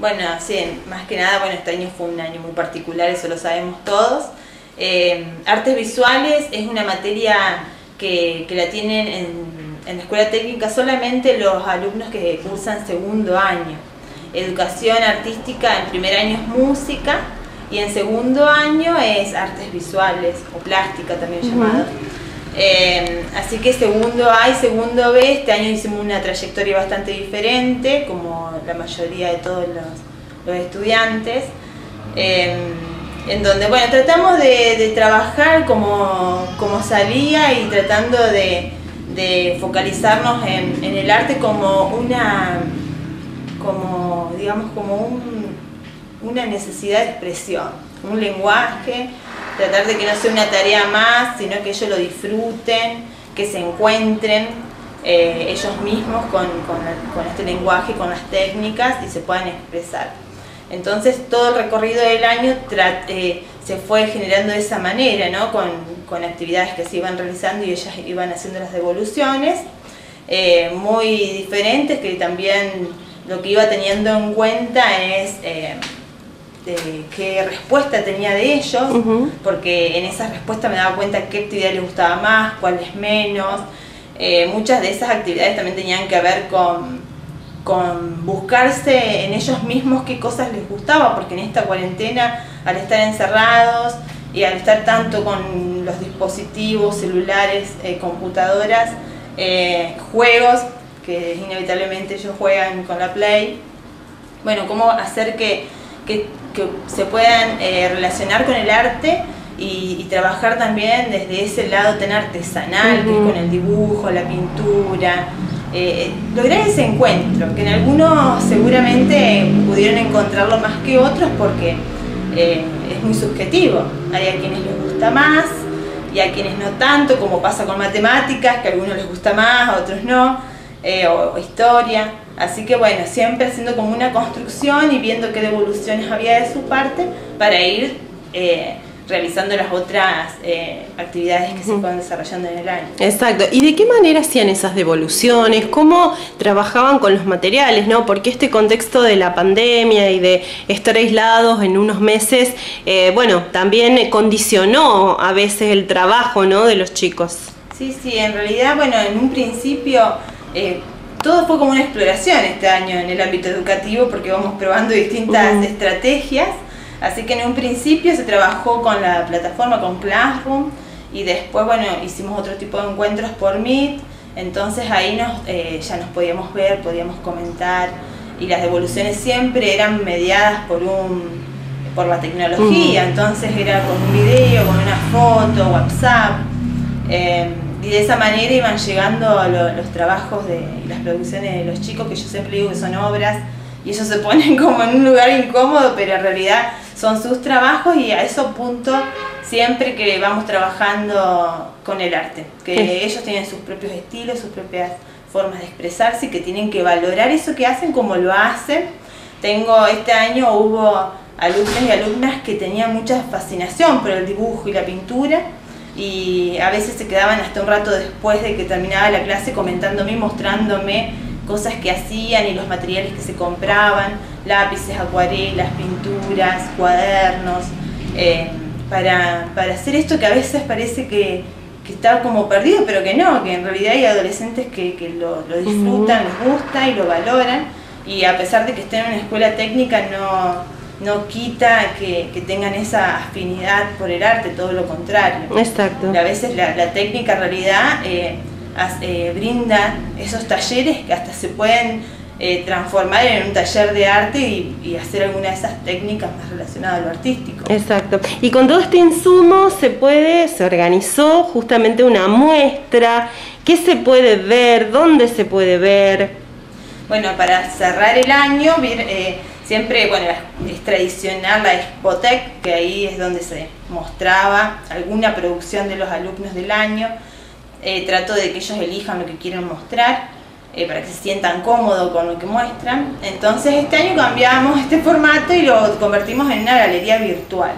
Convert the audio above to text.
Bueno, sí, más que nada, bueno, este año fue un año muy particular, eso lo sabemos todos. Eh, artes visuales es una materia que, que la tienen en, en, la escuela técnica solamente los alumnos que cursan segundo año. Educación artística en primer año es música y en segundo año es artes visuales o plástica también llamado. Eh, así que segundo A y segundo B, este año hicimos una trayectoria bastante diferente, como la mayoría de todos los, estudiantes, eh, en donde, bueno, tratamos de, trabajar como, salía y tratando de, focalizarnos en, el arte como una, como, digamos, como una necesidad de expresión, un lenguaje tratar de que no sea una tarea más, sino que ellos lo disfruten, que se encuentren eh, ellos mismos con, este lenguaje, con las técnicas y se puedan expresar. Entonces todo el recorrido del año eh, se fue generando de esa manera, ¿no? con, actividades que se iban realizando y ellas iban haciendo las devoluciones, eh, muy diferentes, que también lo que iba teniendo en cuenta es qué respuesta tenía de ellos, porque en esa respuesta me daba cuenta qué actividad les gustaba más, cuáles menos. Eh, muchas de esas actividades también tenían que ver con, con buscarse en ellos mismos qué cosas les gustaba, porque en esta cuarentena, al estar encerrados y al estar tanto con los dispositivos, celulares, eh, computadoras, eh, juegos, que inevitablemente ellos juegan con la Play, bueno, cómo hacer que que, se puedan eh, relacionar con el arte y, trabajar también desde ese lado tan artesanal, que es con el dibujo, la pintura. Eh, lograr ese encuentro, que en algunos seguramente pudieron encontrarlo más que otros porque eh, es muy subjetivo. Hay a quienes les gusta más y a quienes no tanto, como pasa con matemáticas, que a algunos les gusta más, a otros no, o historia. Así que bueno, siempre haciendo como una construcción y viendo qué devoluciones había de su parte para ir eh, realizando las otras eh, actividades que se puedan desarrollando en el año. Exacto. ¿Y de qué manera hacían esas devoluciones? ¿Cómo trabajaban con los materiales? ¿no? Porque este contexto de la pandemia y de estar aislados en unos meses, eh, bueno, también condicionó a veces el trabajo ¿no? de los chicos. Sí, sí, en realidad, bueno, en un principio todo fue como una exploración este año en el ámbito educativo porque vamos probando distintas estrategias. Así que en un principio se trabajó con la plataforma, con Classroom, y después, bueno, hicimos otro tipo de encuentros por Meet. Entonces ahí nos, eh, ya nos podíamos ver, podíamos comentar, y las devoluciones siempre eran mediadas por un por la tecnología, entonces era con un video, con una foto, WhatsApp. Eh, y de esa manera iban llegando los trabajos de las producciones de los chicos, que yo siempre digo que son obras, y ellos se ponen como en un lugar incómodo, pero en realidad son sus trabajos y a eso punto siempre que vamos trabajando con el arte, que ellos tienen sus propios estilos, sus propias formas de expresarse y que tienen que valorar eso que hacen como lo hacen. Tengo, este año hubo alumnos y alumnas que tenían mucha fascinación por el dibujo y la pintura, y a veces se quedaban hasta un rato después de que terminaba la clase comentándome, mostrándome cosas que hacían y los materiales que se compraban, lápices, acuarelas, pinturas, cuadernos, eh, para, hacer esto que a veces parece que, que, está como perdido, pero que no, que en realidad hay adolescentes que, lo, lo, disfrutan, les gusta y lo valoran, y a pesar de que estén en una escuela técnica no no quita que, tengan esa afinidad por el arte, todo lo contrario. Exacto. A veces la, técnica en realidad eh, eh, brinda esos talleres que hasta se pueden eh, transformar en un taller de arte y, hacer alguna de esas técnicas más relacionadas a lo artístico. Exacto. Y con todo este insumo se puede, se organizó justamente una muestra. ¿Qué se puede ver? ¿Dónde se puede ver? Bueno, para cerrar el año, Siempre, bueno, es tradicional la Expotec, que ahí es donde se mostraba alguna producción de los alumnos del año. Eh, trato de que ellos elijan lo que quieren mostrar eh, para que se sientan cómodos con lo que muestran. Entonces este año cambiamos este formato y lo convertimos en una galería virtual.